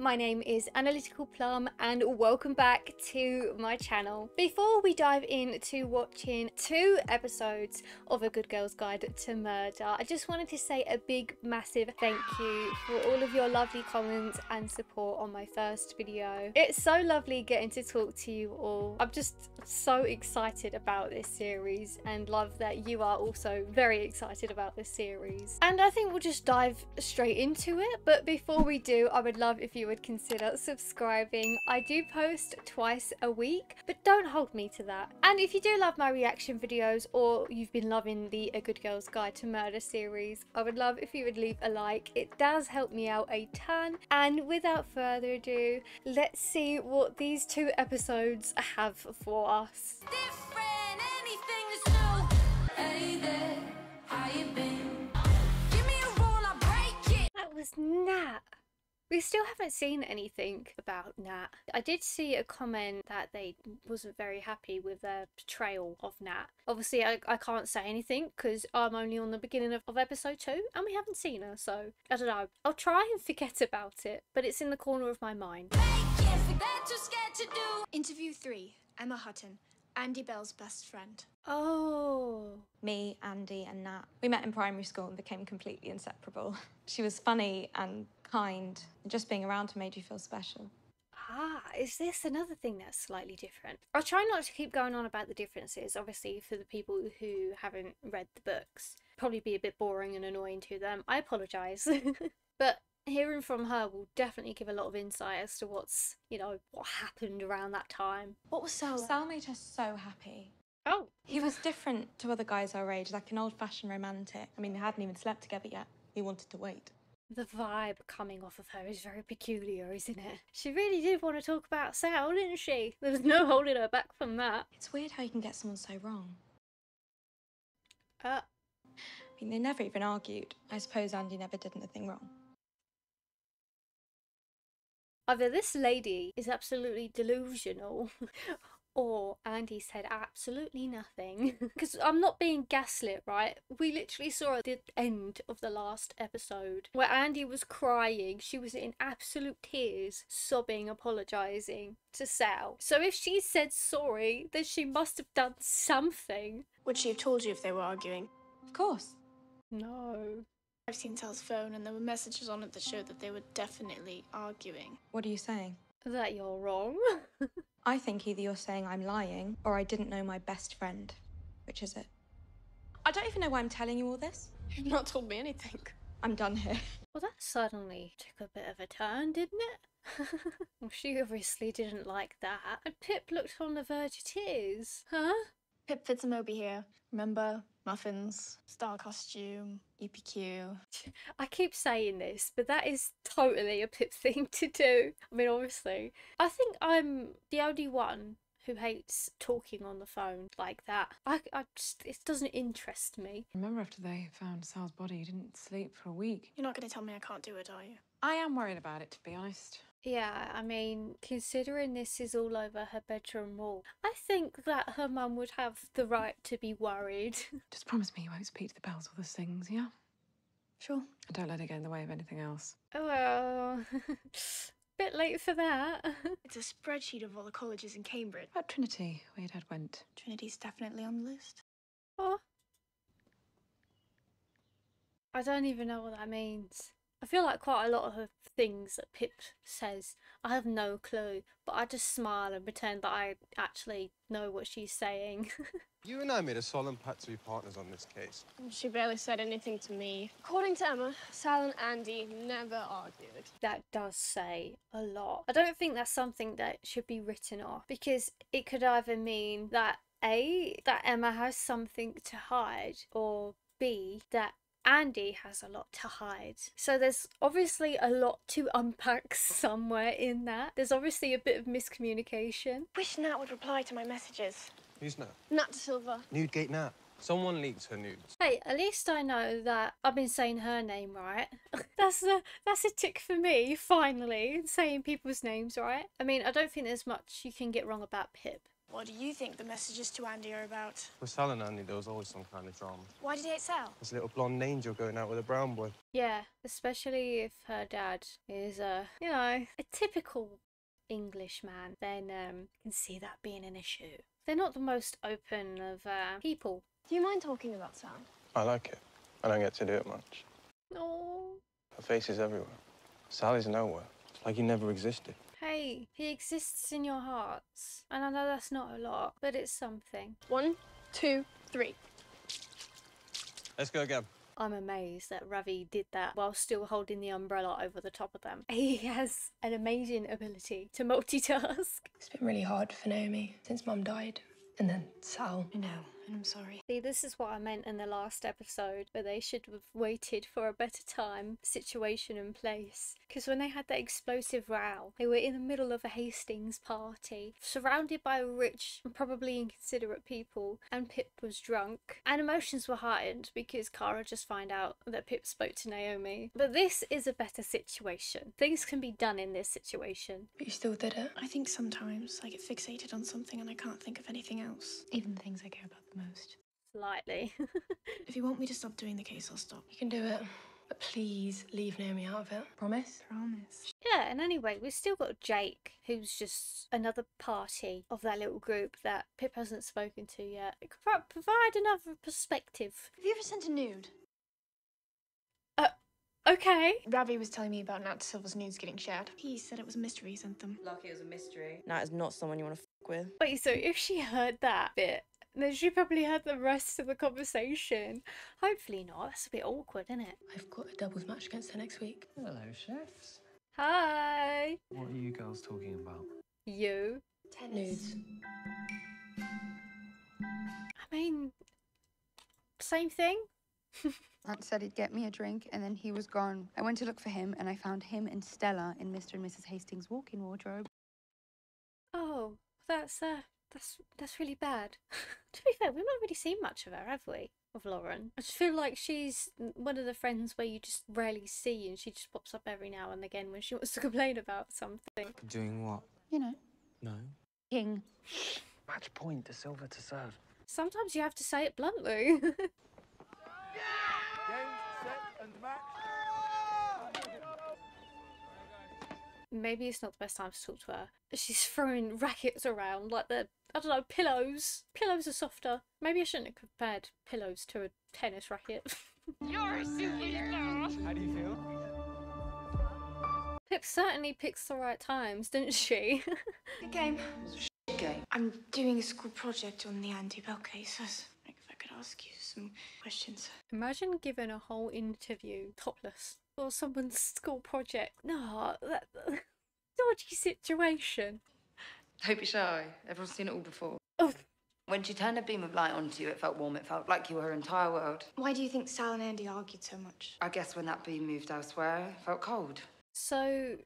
my name is Analytical Plum and welcome back to my channel. Before we dive into watching two episodes of A Good Girl's Guide to Murder, I just wanted to say a big massive thank you for all of your lovely comments and support on my first video. It's so lovely getting to talk to you all. I'm just so excited about this series and love that you are also very excited about this series. And I think we'll just dive straight into it, but before we do, I would love if you would consider subscribing. I do post twice a week, but don't hold me to that. And if you do love my reaction videos or you've been loving the A Good Girl's Guide to Murder series, I would love if you would leave a like. It does help me out a ton. And without further ado, let's see what these two episodes have for us. different, anything that's new. Hey there, how you been? Give me a roll, I break it. That was Nat. We still haven't seen anything about Nat. I did see a comment that they wasn't very happy with their portrayal of Nat. Obviously, I, I can't say anything because I'm only on the beginning of, of episode two and we haven't seen her, so I don't know. I'll try and forget about it, but it's in the corner of my mind. Make it that you're scared to do. Interview 3 Emma Hutton, Andie Bell's best friend. Oh. me, Andie, and Nat. We met in primary school and became completely inseparable. She was funny and kind, just being around her made you feel special. Ah, is this another thing that's slightly different? I'll try not to keep going on about the differences, obviously, for the people who haven't read the books. Probably be a bit boring and annoying to them. I apologise. but hearing from her will definitely give a lot of insight as to what's, you know, what happened around that time. What was Sal? Sal made her so happy. Oh, He was different to other guys our age, like an old fashioned romantic. I mean, they hadn't even slept together yet. He wanted to wait. The vibe coming off of her is very peculiar, isn't it? She really did want to talk about Sal, didn't she? There was no holding her back from that. It's weird how you can get someone so wrong. Uh, I mean, they never even argued. I suppose Andie never did anything wrong. Either this lady is absolutely delusional or Andie said absolutely nothing. Because I'm not being gaslit, right? We literally saw at the end of the last episode where Andie was crying. She was in absolute tears, sobbing, apologising to Sal. So if she said sorry, then she must have done something. Would she have told you if they were arguing? Of course. No. I've seen Sal's phone and there were messages on it that showed that they were definitely arguing. What are you saying? That you're wrong. I think either you're saying I'm lying or I didn't know my best friend. Which is it? I don't even know why I'm telling you all this. You've not told me anything. I'm done here. Well, that suddenly took a bit of a turn, didn't it? well, she obviously didn't like that. And Pip looked on the verge of tears. Huh? Pip Fitz-Amobi here. Remember? Muffins, star costume, EPQ. I keep saying this, but that is totally a Pip thing to do. I mean, obviously. I think I'm the only one who hates talking on the phone like that. I, I just, it doesn't interest me. Remember after they found Sal's body, you didn't sleep for a week. You're not going to tell me I can't do it, are you? I am worried about it, to be honest. Yeah, I mean, considering this is all over her bedroom wall, I think that her mum would have the right to be worried. Just promise me you won't speak to the Bells or the Singhs, yeah? Sure. And don't let it get in the way of anything else. Oh, well, bit late for that. It's a spreadsheet of all the colleges in Cambridge. About Trinity, where your dad went. Trinity's definitely on the list. oh. I don't even know what that means. I feel like quite a lot of things that Pip says, I have no clue, but I just smile and pretend that I actually know what she's saying. You and I made a solemn pact to be partners on this case. She barely said anything to me. According to Emma, Sal and Andie never argued. that does say a lot. I don't think that's something that should be written off because it could either mean that A, that Emma has something to hide, or B, that Andie has a lot to hide. So there's obviously a lot to unpack somewhere in that. There's obviously a bit of miscommunication. Wish Nat would reply to my messages. Who's Nat? Nat Silva. Nudegate Nat. Someone leaked her nudes. Hey, at least I know that I've been saying her name right. that's a that's a tick for me, finally, saying people's names right. I mean, I don't think there's much you can get wrong about Pip. What do you think the messages to Andie are about? With Sal and Andie, there was always some kind of drama. Why did he hate Sal? This little blonde angel going out with a brown boy. Yeah, especially if her dad is a, you know, a typical Englishman, then um, you can see that being an issue. They're not the most open of uh, people. Do you mind talking about Sal? I like it. I don't get to do it much. No. Her face is everywhere. Sally's nowhere. It's like he never existed. Hey, he exists in your hearts. And I know that's not a lot, but it's something. One, two, three. Let's go again. I'm amazed that Ravi did that while still holding the umbrella over the top of them. He has an amazing ability to multitask. It's been really hard for Naomi since Mum died. And then Sal. I know, and I'm sorry. See, this is what I meant in the last episode, where they should have waited for a better time, situation, and place. Because when they had that explosive row, they were in the middle of a Hastings party, surrounded by rich and probably inconsiderate people, and Pip was drunk. And emotions were heightened because Cara just found out that Pip spoke to Naomi. But this is a better situation. Things can be done in this situation. But you still did it. I think sometimes I get fixated on something and I can't think of anything else. Even the things I care about the most. Slightly. If you want me to stop doing the case, I'll stop. You can do it. But please leave Naomi out of it. Promise? Promise. Yeah, and anyway, we've still got Jake, who's just another party of that little group that Pip hasn't spoken to yet. It could pro- provide another perspective. Have you ever sent a nude? Uh, okay. Ravi was telling me about Nat Silva's nudes getting shared. He said it was a mystery he sent them. Lucky it was a mystery. Nat is not someone you want to fuck with. Wait, so if she heard that bit, then she probably heard the rest of the conversation. Hopefully not. That's a bit awkward, isn't it? I've got a doubles match against her next week. Hello, chefs. Hi. What are you girls talking about? You. Ten nudes. I mean, same thing. Ant said he'd get me a drink, and then he was gone. I went to look for him, and I found him and Stella in Mr. and Mrs. Hastings' walk-in wardrobe. Oh, that's uh, that's that's really bad. to be fair, we've not really seen much of her, have we? Of Lauren. I just feel like she's one of the friends where you just rarely see, and she just pops up every now and again when she wants to complain about something. Doing what? You know, No. king. Match point to Silva to serve. Sometimes you have to say it bluntly. Maybe it's not the best time to talk to her. She's throwing rackets around like the I don't know pillows. Pillows are softer. Maybe I shouldn't have compared pillows to a tennis racket. You're a superstar. How do you feel? Pip certainly picks the right times, doesn't she? Good game. game. I'm doing a school project on the Andie Bell cases. Like, if I could ask you some questions. Imagine giving a whole interview topless for someone's school project. No, that dodgy situation. Don't be shy. Everyone's seen it all before. Oh. When she turned a beam of light onto you, it felt warm. It felt like you were her entire world. Why do you think Sal and Andie argued so much? I guess when that beam moved elsewhere, it felt cold. So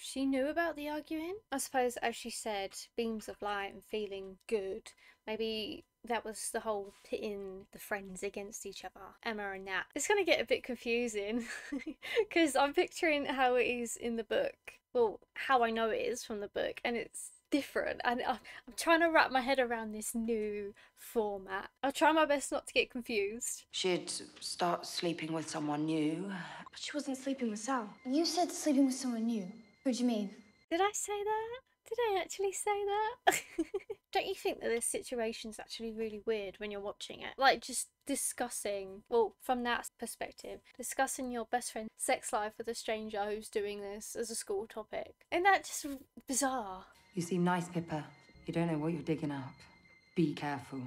she knew about the arguing? I suppose, as she said, beams of light and feeling good. Maybe that was the whole pitting the friends against each other, Emma and Nat. It's going to get a bit confusing because I'm picturing how it is in the book. Well, how I know it is from the book, and it's different. And I- I'm trying to wrap my head around this new format. I'll try my best not to get confused. She'd start sleeping with someone new. But she wasn't sleeping with Sal. You said sleeping with someone new. Who do you mean? Did I say that? Did I actually say that? Don't you think that this situation's actually really weird when you're watching it? Like just discussing, well, from that perspective, discussing your best friend's sex life with a stranger who's doing this as a school topic. Isn't that just bizarre? You seem nice, Pippa. You don't know what you're digging up. Be careful.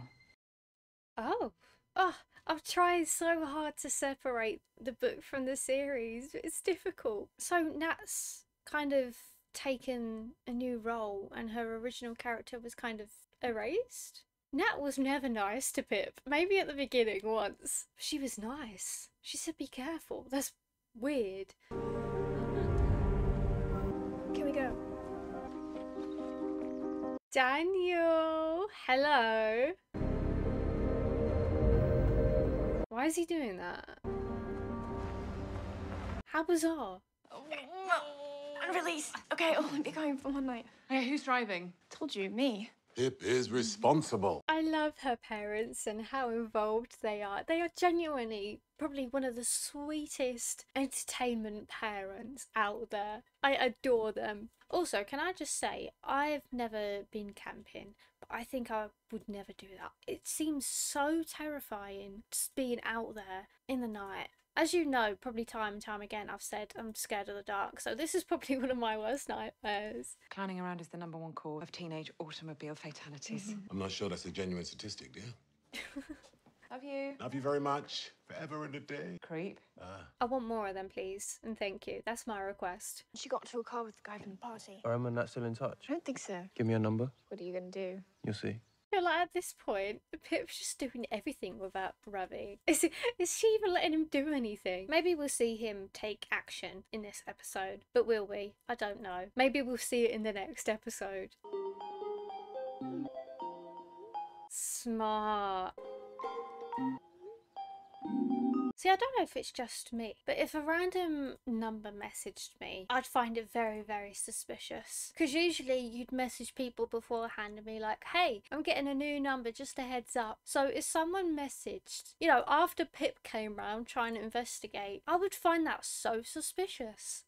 Oh, oh, I've tried so hard to separate the book from the series. but It's difficult. So Nat's kind of taken a new role, and her original character was kind of erased. Nat was never nice to Pip. Maybe at the beginning once. She was nice. She said, "Be careful." That's weird. Daniel, hello. Why is he doing that? How bizarre. Unreleased. Okay, I'll only be going for one night. Okay, who's driving? Told you, me. Pip is responsible. I love her parents and how involved they are. They are genuinely probably one of the sweetest entertainment parents out there. I adore them. Also, can I just say, I've never been camping, but I think I would never do that. It seems so terrifying just being out there in the night. As you know, probably time and time again, I've said I'm scared of the dark, so this is probably one of my worst nightmares. Clowning around is the number one cause of teenage automobile fatalities. Mm-hmm. I'm not sure that's a genuine statistic, dear. Love you. Love you very much. Forever and a day. Creep. Uh. I want more of them, please, and thank you. That's my request. She got into a car with the guy from the party. Are Emma and Nat still in touch? I don't think so. Give me a number. What are you gonna do? You'll see. Feel like at this point, Pip's just doing everything without Ravi. Is, is she even letting him do anything? Maybe we'll see him take action in this episode, but will we? I don't know. Maybe we'll see it in the next episode. Smart. See, I don't know if it's just me, but if a random number messaged me, I'd find it very, very suspicious. Because usually you'd message people beforehand and be like, hey, I'm getting a new number, just a heads up. So if someone messaged, you know, after Pip came round trying to investigate, I would find that so suspicious.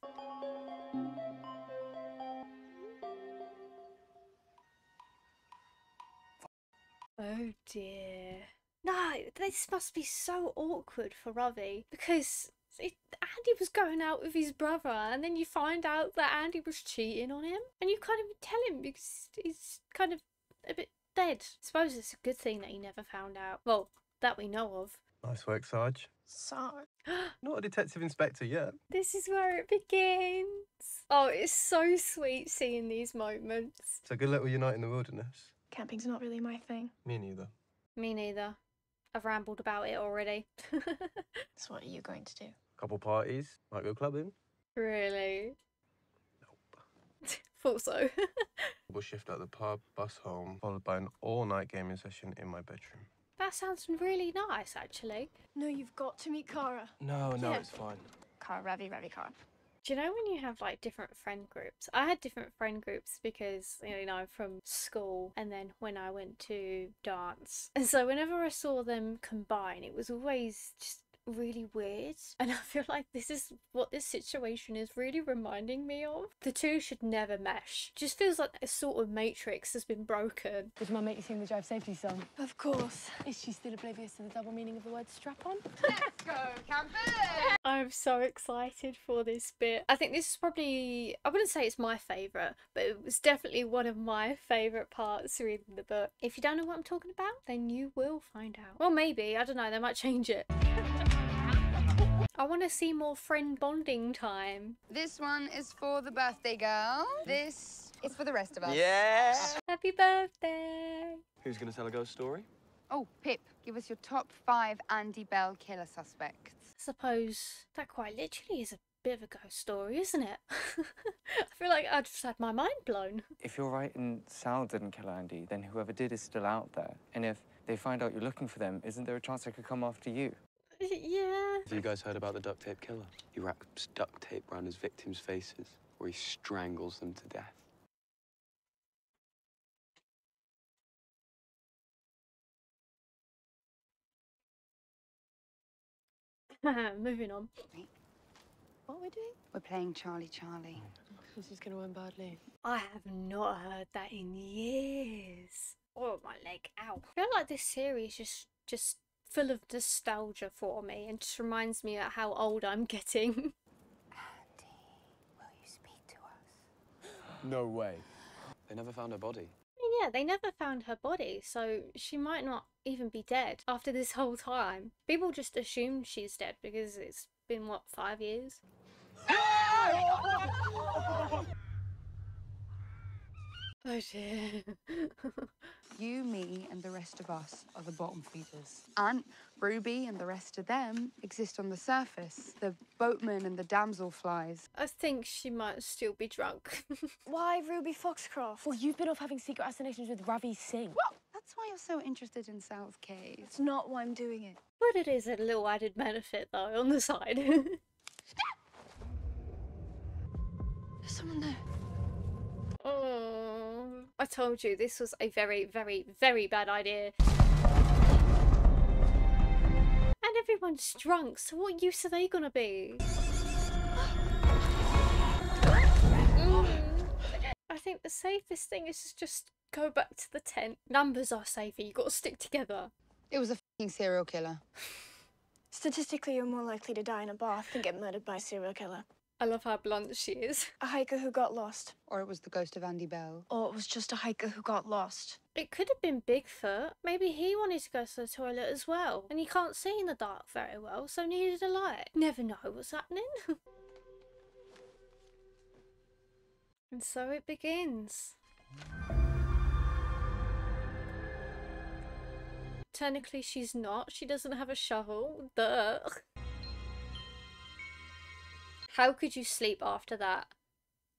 Oh dear. No, this must be so awkward for Ravi because it, Andie was going out with his brother, and then you find out that Andie was cheating on him, and you can't even tell him because he's kind of a bit dead. I suppose it's a good thing that he never found out. Well, that we know of. Nice work, Sarge. Sarge. Not a detective inspector yet. This is where it begins. Oh, it's so sweet seeing these moments. It's a good little unite in the wilderness. Camping's not really my thing. Me neither. Me neither. I've rambled about it already. So what are you going to do? Couple parties. Might go clubbing. really? Nope. Thought so. We'll shift at the pub, bus home, followed by an all-night gaming session in my bedroom. that sounds really nice, actually. No, you've got to meet Cara. No, no, Yeah. it's fine. Cara, Ravi, Ravi, Cara. Do you know when you have like different friend groups? I had different friend groups because you know from school and then when I went to dance. And so whenever I saw them combine, it was always just really weird. And I feel like this is what this situation is really reminding me of. The two should never mesh. Just feels like a sort of matrix has been broken. Did my mate sing the Drive Safety song? Of course. Is she still oblivious to the double meaning of the word strap on? Let's go camping! I'm so excited for this bit. I think this is probably, I wouldn't say it's my favourite, but it was definitely one of my favourite parts reading the book. If you don't know what I'm talking about, then you will find out. Well, maybe, I don't know, they might change it. I want to see more friend bonding time. This one is for the birthday girl. This is for the rest of us. Yeah. Happy birthday! Who's going to tell a ghost story? Oh, Pip, give us your top five Andie Bell killer suspects. Suppose that quite literally is a bit of a ghost story, isn't it? I feel like I just had my mind blown. If you're right and Sal didn't kill Andie, then whoever did is still out there. And if they find out you're looking for them, isn't there a chance they could come after you? Yeah. Have you guys heard about the duct tape killer? He wraps duct tape around his victims' faces, or he strangles them to death. Moving on. What are we doing? We're playing Charlie Charlie. This is going to end badly. I have not heard that in years. Oh, my leg. Ow. I feel like this series just just full of nostalgia for me and just reminds me of how old I'm getting. Andie, will you speak to us? no way. They never found her body. I mean, yeah, they never found her body, so she might not even be dead after this whole time. People just assume she's dead because it's been, what, five years? Oh dear. You, me, and the rest of us are the bottom feeders. Ant, Ruby, and the rest of them exist on the surface. The boatmen and the damselflies. I think she might still be drunk. Why Ruby Foxcroft? Well, you've been off having secret assassinations with Ravi Singh. Well, that's why you're so interested in South Cave. It's not why I'm doing it. but it is a little added benefit though on the side. There's someone there. Oh. I told you this was a very, very, very bad idea. And everyone's drunk, so what use are they gonna be? Mm. I think the safest thing is to just go back to the tent. Numbers are safer, you gotta stick together. It was a fucking serial killer. Statistically, you're more likely to die in a bath than get murdered by a serial killer. I love how blunt she is. A hiker who got lost. Or it was the ghost of Andie Bell. Or it was just a hiker who got lost. It could have been Bigfoot. Maybe he wanted to go to the toilet as well. And he can't see in the dark very well, so needed a light. Never know what's happening. and so it begins. Technically, she's not. She doesn't have a shovel. Duh. How could you sleep after that?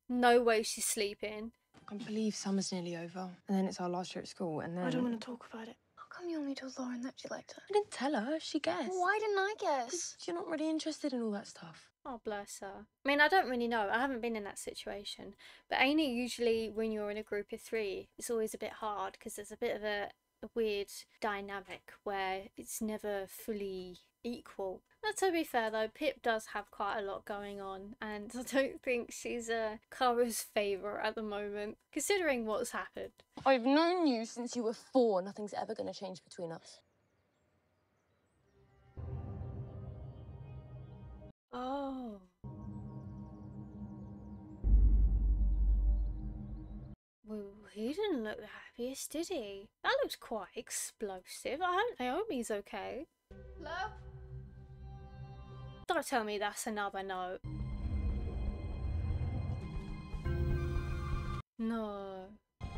No way she's sleeping. I can't believe summer's nearly over. And then it's our last year at school, and then. I don't want to talk about it. How come you only told Lauren that you liked her? I didn't tell her. She guessed. Why didn't I guess? You're not really interested in all that stuff. Oh, bless her. I mean, I don't really know. I haven't been in that situation. But ain't it usually when you're in a group of three, it's always a bit hard because there's a bit of a, a weird dynamic where it's never fully equal. Now, to be fair though, Pip does have quite a lot going on, and I don't think she's uh, Cara's favourite at the moment, considering what's happened. I've known you since you were four. Nothing's ever going to change between us. Oh. Well, he didn't look the happiest, did he? That looked quite explosive. I hope Naomi's okay. Love? Don't tell me that's another note. No.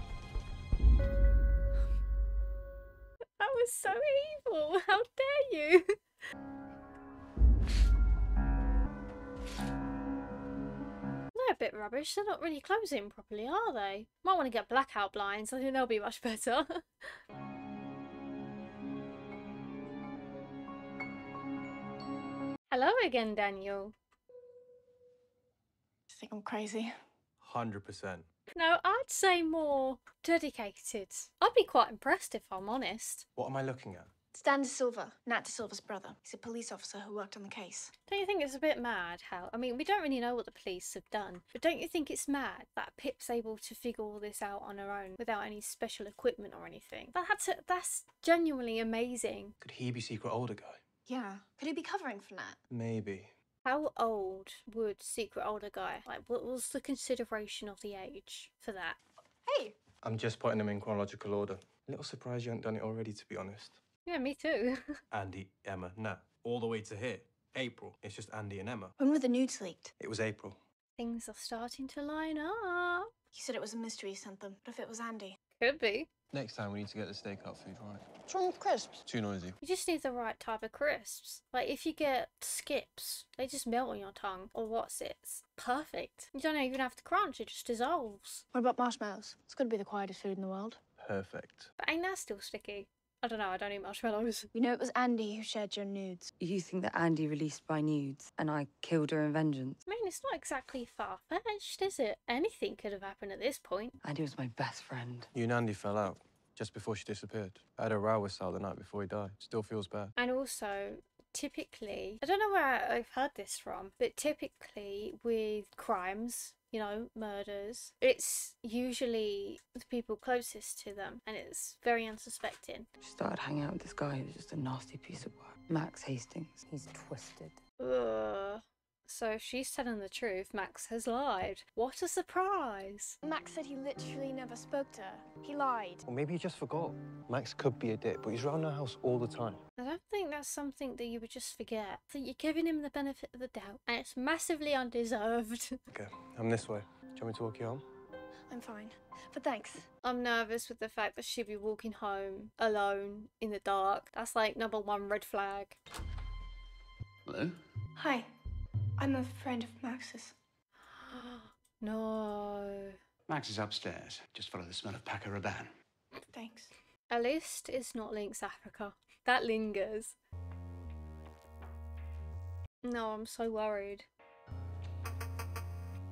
That was so evil. How dare you? a bit rubbish. They're not really closing properly, are they? Might want to get blackout blinds. I think they'll be much better. Hello again, Daniel. I think I'm crazy. 100%. No, I'd say more dedicated. I'd be quite impressed if I'm honest. What am I looking at? It's Dan da Silva, Nat da Silva's brother. He's a police officer who worked on the case. Don't you think it's a bit mad how? I mean, we don't really know what the police have done, but don't you think it's mad that Pip's able to figure all this out on her own without any special equipment or anything? That's that's genuinely amazing. Could he be secret older guy? Yeah. Could he be covering for Nat? Maybe. How old would secret older guy? Like, what was the consideration of the age for that? Hey! I'm just putting them in chronological order. A little surprised you haven't done it already, to be honest. Yeah, me too. Andie, Emma, Nat. All the way to here. April. It's just Andie and Emma. When were the nudes leaked? It was April. Things are starting to line up. You said it was a mystery you sent them. What if it was Andie? Could be. Next time we need to get the stake-out food right. What's wrong with crisps? Too noisy. You just need the right type of crisps. Like if you get skips, they just melt on your tongue. Or what's it? It's perfect. You don't even have to crunch, it just dissolves. What about marshmallows? It's got to be the quietest food in the world. Perfect. But ain't that still sticky? I don't know, I don't eat marshmallows. We know it was Andie who shared your nudes. You think that Andie released my nudes and I killed her in vengeance? I mean, it's not exactly far fetched, is it? Anything could have happened at this point. Andie was my best friend. You and Andie fell out just before she disappeared. I had a row with Sal the night before he died. Still feels bad. And also, typically, I don't know where I've heard this from, but typically with crimes, you know, murders, it's usually the people closest to them and it's very unsuspecting. She started hanging out with this guy who's just a nasty piece of work. Max Hastings. He's twisted. Ugh. So if she's telling the truth, Max has lied. What a surprise! Max said he literally never spoke to her. He lied. Or maybe he just forgot. Max could be a dick, but he's around our house all the time. I don't think that's something that you would just forget. I think you're giving him the benefit of the doubt, and it's massively undeserved. Okay, I'm this way. Do you want me to walk you home? I'm fine. But thanks. I'm nervous with the fact that she'll be walking home alone in the dark. That's like number one red flag. Hello? Hi. I'm a friend of Max's. no. Max is upstairs. Just follow the smell of Paco Rabanne. Thanks. At least it's not Lynx Africa. That lingers. No, I'm so worried.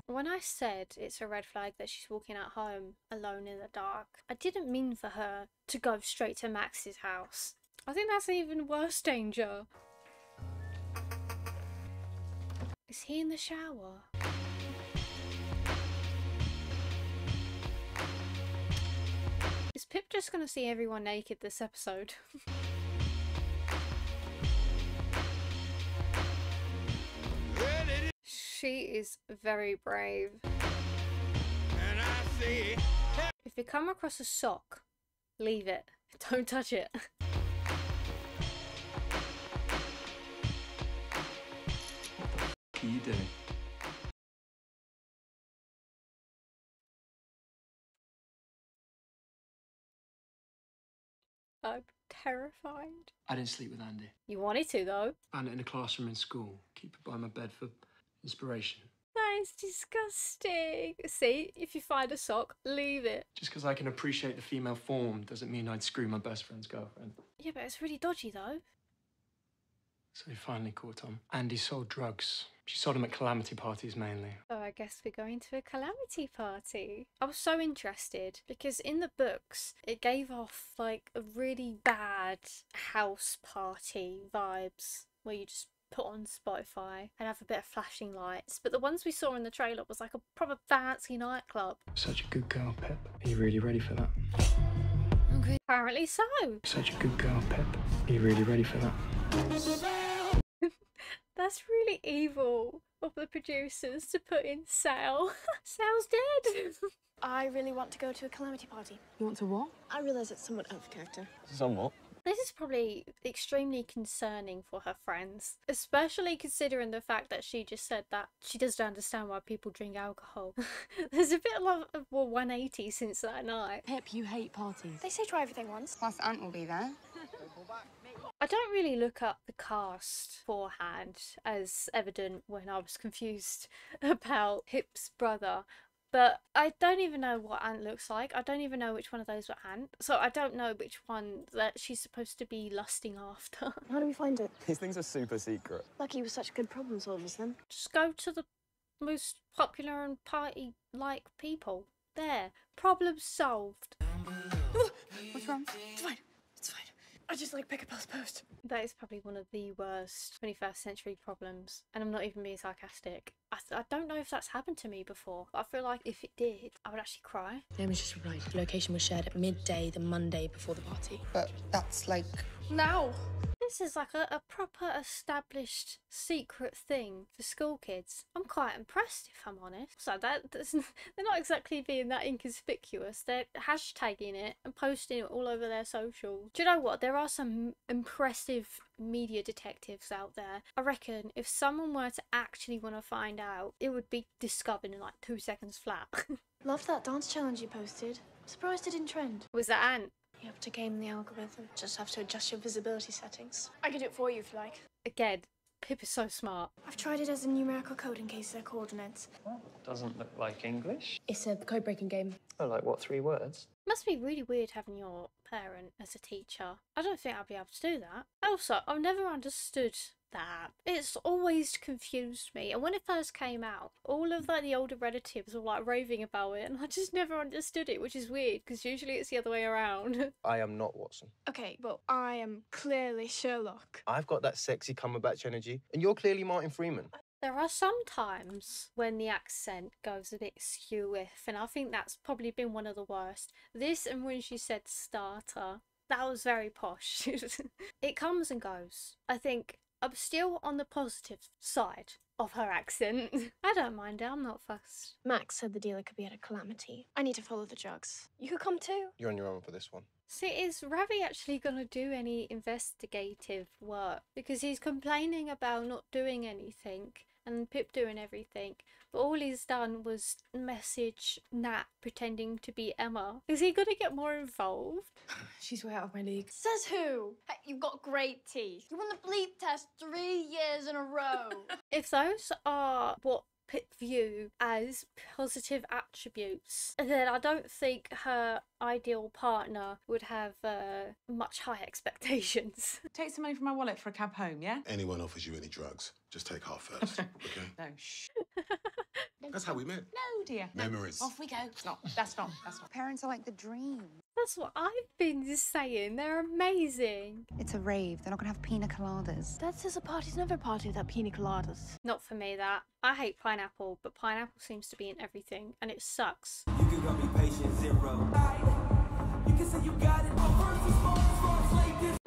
When I said it's a red flag that she's walking at home alone in the dark, I didn't mean for her to go straight to Max's house. I think that's an even worse danger. Is he in the shower? Is Pip just gonna see everyone naked this episode? she is very brave. If you come across a sock, leave it. Don't touch it. What are you doing? I'm terrified. I didn't sleep with Andie. You wanted to though. Found it in a classroom in school. Keep it by my bed for inspiration. That is disgusting. See, if you find a sock, leave it. Just because I can appreciate the female form doesn't mean I'd screw my best friend's girlfriend. Yeah, but it's really dodgy though. So we finally caught Tom. Andie sold drugs. She sold them at calamity parties mainly. Oh, I guess we're going to a calamity party. I was so interested because in the books it gave off like a really bad house party vibes where you just put on Spotify and have a bit of flashing lights. But the ones we saw in the trailer was like a proper fancy nightclub. Such a good girl, Pip. Are you really ready for that? Apparently so. Such a good girl, Pip. Are you really ready for that? That's really evil of the producers to put in Sal. Sal's dead. I really want to go to a calamity party. You want to what? I realise it's somewhat out of character. Somewhat. This is probably extremely concerning for her friends, especially considering the fact that she just said that she doesn't understand why people drink alcohol. There's a bit of a 180 since that night. Pip, you hate parties. They say try everything once. Plus, Ant will be there. I don't really look up the cast beforehand, as evident when I was confused about Hip's brother. But I don't even know what Ant looks like. I don't even know which one of those were Ant. So I don't know which one that she's supposed to be lusting after. How do we find it? These things are super secret. Lucky was such good problem solvers then. Just go to the most popular and party like people. There. Problem solved. What's wrong? It's fine. It's fine. I just like pick a pulse post. That is probably one of the worst 21st century problems, and I'm not even being sarcastic. I, th- I don't know if that's happened to me before, but I feel like if it did, I would actually cry. Naomi's just replied. The location was shared at midday the Monday before the party. But that's like. Now! This is like a, a proper established secret thing for school kids. I'm quite impressed if I'm honest. So that they're not exactly being that inconspicuous. They're hashtagging it and posting it all over their socials. Do you know what? There are some impressive media detectives out there. I reckon if someone were to actually want to find out, it would be discovered in like two seconds flat. Love that dance challenge you posted. Surprised it didn't trend. Was that Ant? You have to game the algorithm. Just have to adjust your visibility settings. I can do it for you if you like. Again, Pip is so smart. I've tried it as a numerical code in case they're coordinates. Doesn't look like English. It's a code breaking game. Oh, like what, three words? Must be really weird having your parent as a teacher. I don't think I'd be able to do that. Also, I've never understood that. It's always confused me. And when it first came out, all of like the older relatives were like raving about it, and I just never understood it, which is weird because usually it's the other way around. I am not Watson. Okay, but I am clearly Sherlock. I've got that sexy Cumberbatch energy, and you're clearly Martin Freeman. There are some times when the accent goes a bit skew with, and I think that's probably been one of the worst. This and when she said starter, that was very posh. it comes and goes. I think I'm still on the positive side of her accent. I don't mind it, I'm not fussed. Max said the dealer could be at a calamity. I need to follow the drugs. You could come too. You're on your own for this one. See, is Ravi actually going to do any investigative work? Because he's complaining about not doing anything and Pip doing everything, but all he's done was message Nat pretending to be Emma. Is he going to get more involved? She's way out of my league. Says who? Hey, you've got great teeth. You won the bleep test three years in a row. If those are what Pip view as positive attributes, then I don't think her ideal partner would have uh, much high expectations. Take some money from my wallet for a cab home, yeah? Anyone offers you any drugs, just take half first, okay? No, shh. That's how we met. No, dear. No. Memories. Off we go. It's not. That's not. That's not. Parents are like the dream. That's what I've been saying. They're amazing. It's a rave. They're not gonna have pina coladas. Dad says a party's never a party without pina coladas. Not for me, that. I hate pineapple, but pineapple seems to be in everything, and it sucks. You can call me patient zero. You can say you got it.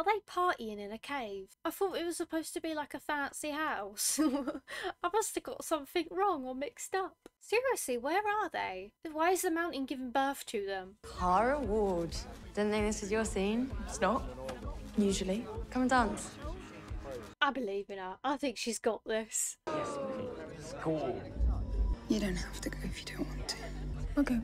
Are they partying in a cave? I thought it was supposed to be like a fancy house. I must have got something wrong or mixed up. Seriously, where are they? Why is the mountain giving birth to them? Cara Ward. Didn't think this was your scene. It's not. Usually. Come and dance. I believe in her. I think she's got this. School. You don't have to go if you don't want to. Okay.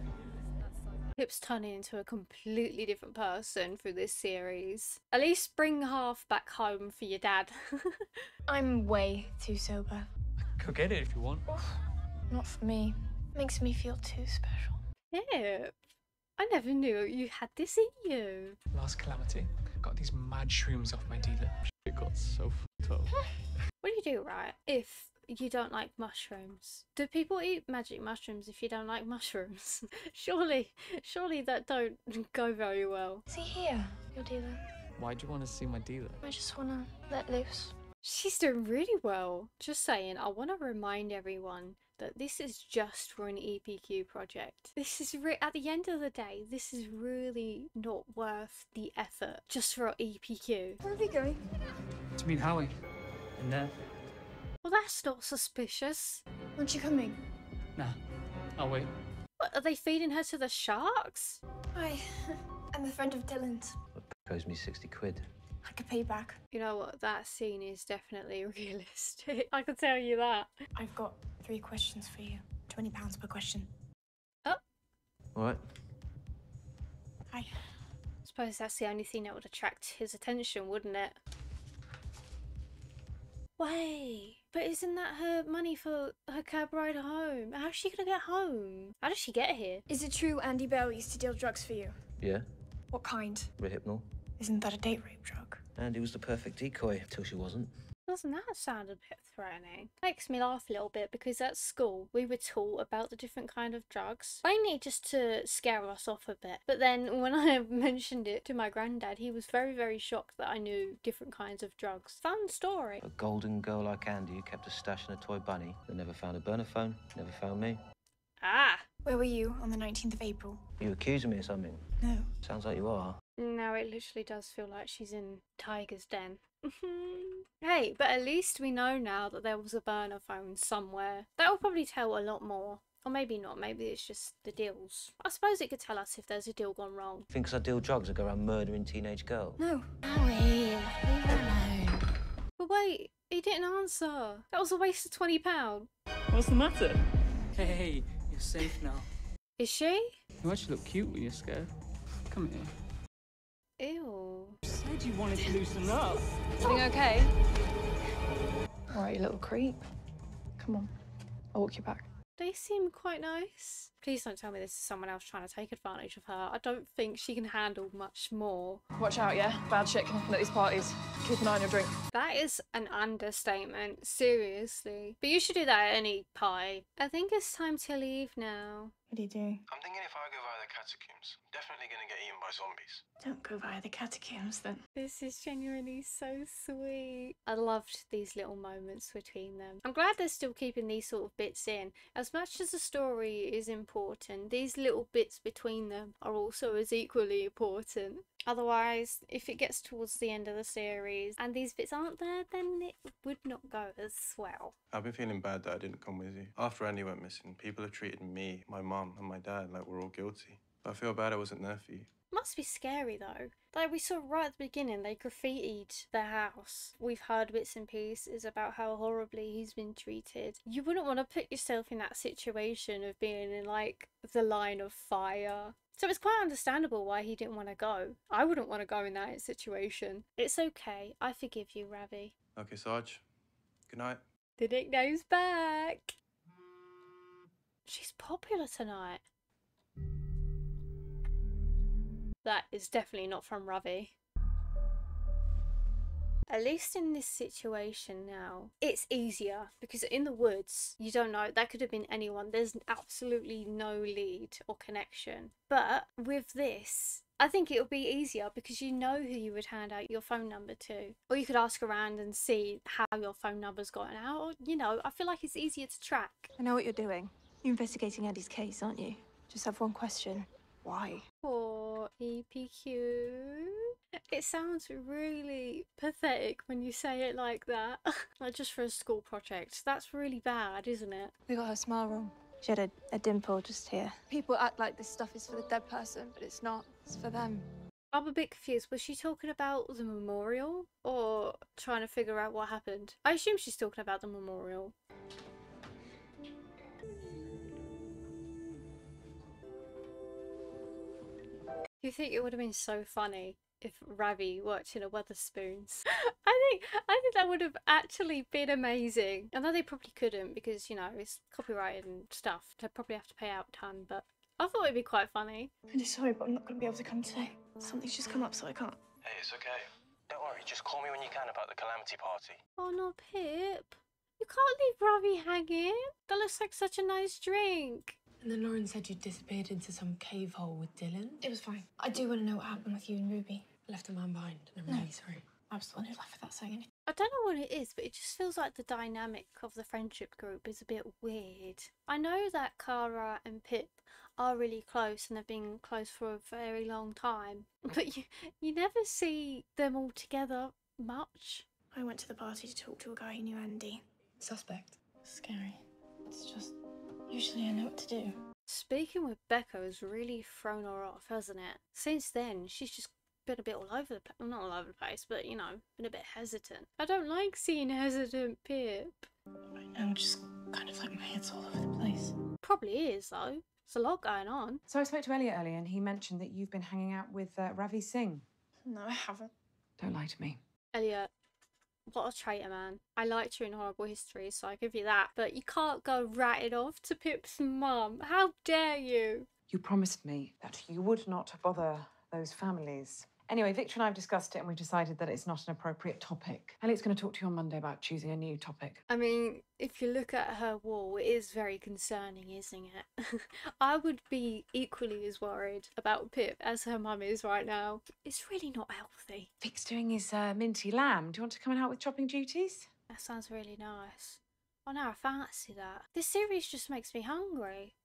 Pip's turning into a completely different person through this series. At least bring half back home for your dad. I'm way too sober. Go get it if you want. Not for me. Makes me feel too special. Pip, I never knew you had this in you. Last calamity. Got these mad shrooms off my dealer. It got so fucked up. What do you do, right, if you don't like mushrooms? Do people eat magic mushrooms if you don't like mushrooms? surely, surely that don't go very well. Is he here, your dealer? Why do you want to see my dealer? I just wanna let loose. She's doing really well. Just saying, I want to remind everyone that this is just for an EPQ project. This is re- at the end of the day, this is really not worth the effort just for our EPQ. Where are we going? To meet Howie. In there. Well, that's not suspicious. Aren't you coming? Nah. I'll wait. What are they feeding her to the sharks? Hi. I'm a friend of Dylan's. Owes me 60 quid. I could pay back. You know what? That scene is definitely realistic. I can tell you that. I've got three questions for you. Twenty pounds per question. Oh. What? Hi. Suppose that's the only thing that would attract his attention, wouldn't it? Wait, but isn't that her money for her cab ride home? How's she gonna get home? How does she get here? Is it true Andie Bell used to deal drugs for you? Yeah, What kind? Rohypnol. Isn't that a date rape drug? Andie was the perfect decoy till she wasn't. Doesn't that sound a bit threatening? Makes me laugh a little bit because at school we were taught about the different kind of drugs, mainly just to scare us off a bit. But then when I mentioned it to my granddad, he was very, very shocked that I knew different kinds of drugs. Fun story. A golden girl like Andie who kept a stash in a toy bunny that never found a burner phone, never found me. Ah, Where were you on the 19th of April? You accusing me of something? No. Sounds like you are. now it literally does feel like she's in Tiger's Den. Mm-hmm. hey, but at least we know now that there was a burner phone somewhere. That will probably tell a lot more. Or maybe not, maybe it's just the deals. I suppose it could tell us if there's a deal gone wrong. Think 'cause I deal drugs, I go around murdering teenage girls? No. Howie, leave her alone. But wait, he didn't answer. That was a waste of £20. What's the matter? Hey, hey, you're safe now. Is she? You actually look cute when you're scared. Come here. Ew. Said you wanted to loosen up. Everything okay? All right, you little creep. Come on. I'll walk you back. They seem quite nice. Please don't tell me this is someone else trying to take advantage of her. I don't think she can handle much more. Watch out, yeah? Bad shit can happen at these parties. Keep an eye on your drink. That is an understatement, seriously. But you should do that at any party. I think it's time to leave now. What are you doing? I'm thinking if I go via the catacombs, I'm definitely gonna get eaten by zombies. Don't go via the catacombs then. This is genuinely so sweet. I loved these little moments between them. I'm glad they're still keeping these sort of bits in. As much as the story is important, these little bits between them are also as equally important. Otherwise, if it gets towards the end of the series and these bits aren't there, then it would not go as well. I've been feeling bad that I didn't come with you. After Andie went missing, people have treated me, my mum, and my dad like we're all guilty. I feel bad I wasn't there for you. Must be scary though. Like we saw right at the beginning, they graffitied their house. We've heard bits and pieces about how horribly he's been treated. You wouldn't want to put yourself in that situation of being in like the line of fire. So it's quite understandable why he didn't want to go. I wouldn't want to go in that situation. It's okay. I forgive you, Ravi. Okay, Sarge. Good night. The nickname's back. She's popular tonight. That is definitely not from Ravi. At least in this situation now, it's easier because in the woods, you don't know. That could have been anyone. There's absolutely no lead or connection. But with this, I think it'll be easier because you know who you would hand out your phone number to. Or you could ask around and see how your phone number's gotten out. Or, you know, I feel like it's easier to track. I know what you're doing. You're investigating Andie's case, aren't you? Just have one question. Why? Poor EPQ. It sounds really pathetic when you say it like that. like just for a school project. That's really bad, isn't it? We got her smile wrong. She had a, a dimple just here. People act like this stuff is for the dead person, but it's not. It's for them. I'm a bit confused. Was she talking about the memorial or trying to figure out what happened? I assume she's talking about the memorial. Do you think it would have been so funny if Ravi worked in a Wetherspoons? I think I think that would have actually been amazing. Although they probably couldn't because you know it's copyrighted and stuff. They'd probably have to pay out a ton. But I thought it'd be quite funny. I'm just sorry, but I'm not going to be able to come today. Something's just come up, so I can't. Hey, it's okay. Don't worry, just call me when you can about the calamity party. Oh no, Pip! You can't leave Ravi hanging. That looks like such a nice drink. And then Lauren said you disappeared into some cave hole with Dylan. It was fine. I do want to know what happened with you and Ruby. I left a man behind, and I'm No. really sorry. I was the one who left without saying anything. I don't know what it is, but it just feels like the dynamic of the friendship group is a bit weird. I know that Cara and Pip are really close and have been close for a very long time, but you you never see them all together much. I went to the party to talk to a guy who knew Andie. Suspect. Scary. It's just. Usually I know what to do. Speaking with Becca has really thrown her off, hasn't it? Since then, she's just been a bit all over the place. Well, not all over the place, but you know, been a bit hesitant. I don't like seeing hesitant Pip. I'm just kind of like my head's all over the place. Probably is, though. There's a lot going on. So I spoke to Elliot earlier and he mentioned that you've been hanging out with uh, Ravi Singh. No, I haven't. Don't lie to me. Elliot, what a traitor, man. I liked you in Horrible History, so I give you that. But you can't go ratting off to Pip's mum. How dare you? You promised me that you would not bother those families. Anyway, Victor and I have discussed it and we've decided that it's not an appropriate topic. Elliot's going to talk to you on Monday about choosing a new topic. I mean, if you look at her wall, it is very concerning, isn't it? I would be equally as worried about Pip as her mum is right now. It's really not healthy. Vic's doing his uh, minty lamb. Do you want to come and help with chopping duties? That sounds really nice. Oh no, I fancy that. This series just makes me hungry.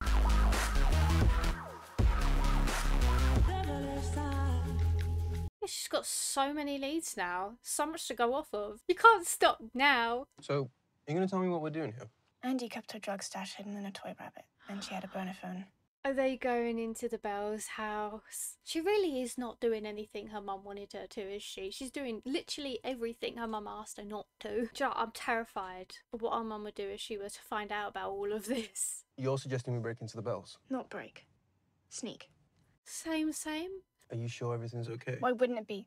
She's got so many leads now, so much to go off of. You can't stop now. So, you're you going to tell me what we're doing here? Andie kept her drug stash hidden in a toy rabbit, and she had a burner phone. Are they going into the Bell's house? She really is not doing anything her mum wanted her to, is she? She's doing literally everything her mum asked her not to. You know. I'm terrified of what our mum would do if she were to find out about all of this. You're suggesting we break into the Bells. Not break. Sneak. Same, same. Are you sure everything's okay? Why wouldn't it be?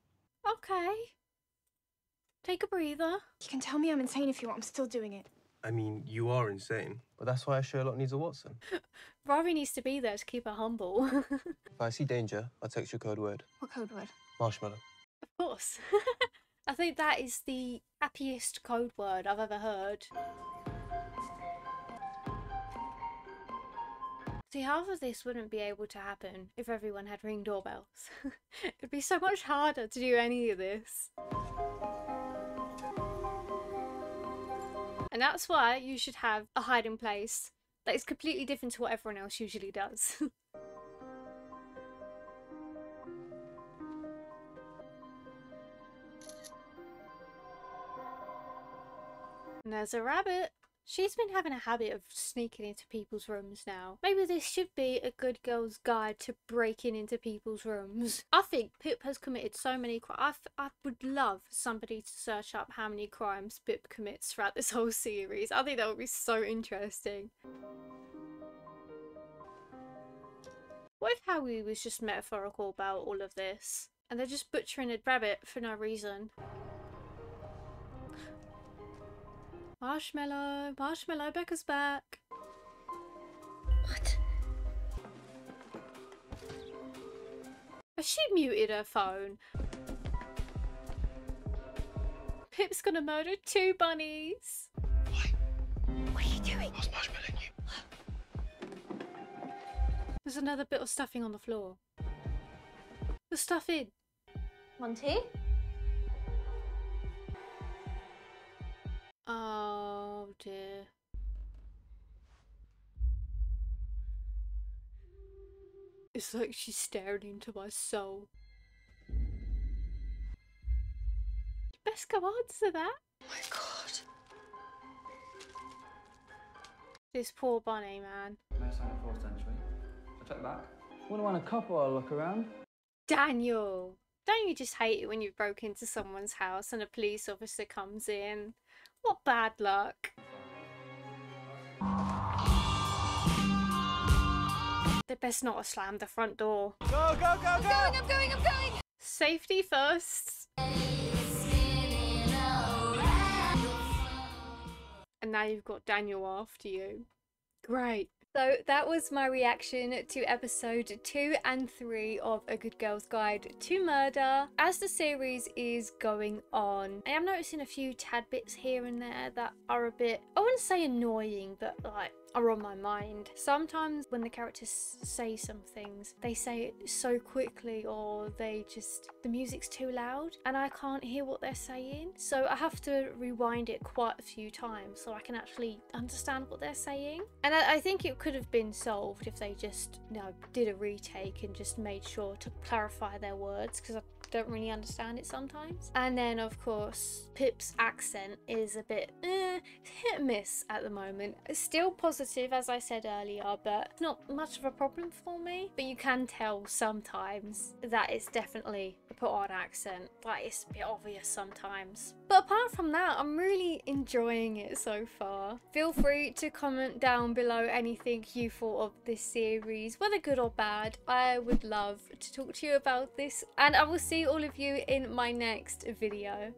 Okay. Take a breather. You can tell me I'm insane if you want. I'm still doing it. I mean, you are insane, but that's why Sherlock needs a Watson. Rory needs to be there to keep her humble. If I see danger, I'll text your code word. What code word? Marshmallow. Of course. I think that is the happiest code word I've ever heard. See, half of this wouldn't be able to happen if everyone had ring doorbells. It'd be so much harder to do any of this. And that's why you should have a hiding place that is completely different to what everyone else usually does. And there's a rabbit. She's been having a habit of sneaking into people's rooms now. Maybe this should be a good girl's guide to breaking into people's rooms. I think Pip has committed so many crimes. I, would love somebody to search up how many crimes Pip commits throughout this whole series. I think that would be so interesting. What if Howie was just metaphorical about all of this? And they're just butchering a rabbit for no reason. Marshmallow, Marshmallow, Becca's back. What? Has she muted her phone? Pip's gonna murder two bunnies. Why? What are you doing? I was marshmalling you. There's another bit of stuffing on the floor. The stuff in. Monty? Oh dear. It's like she's staring into my soul. You best go answer that. Oh my god. This poor bunny, man. May sign a fourth century. I take it back. Wouldn't want a couple I look around. Daniel! Don't you just hate it when you broke into someone's house and a police officer comes in? What bad luck. They best not have slammed the front door. Go, go, go, go! I'm going, I'm going, I'm going! Safety first. And now you've got Daniel after you. Great. So that was my reaction to episode 2 and 3 of A Good Girl's Guide to Murder. As the series is going on, I am noticing a few tad bits here and there that are a bit, I wouldn't say annoying, but like are on my mind. Sometimes when the characters say some things, they say it so quickly or they just, the music's too loud and I can't hear what they're saying. So I have to rewind it quite a few times so I can actually understand what they're saying. And I, I think it could have been solved if they just, you know, did a retake and just made sure to clarify their words because I don't really understand it sometimes. And then, of course, Pip's accent is a bit eh, hit miss at the moment. Still positive, as I said earlier, but not much of a problem for me. But you can tell sometimes that it's definitely a put on accent. Like, it's a bit obvious sometimes. But apart from that, I'm really enjoying it so far. Feel free to comment down below anything you thought of this series, whether good or bad. I would love to talk to you about this, and I will see all of you in my next video.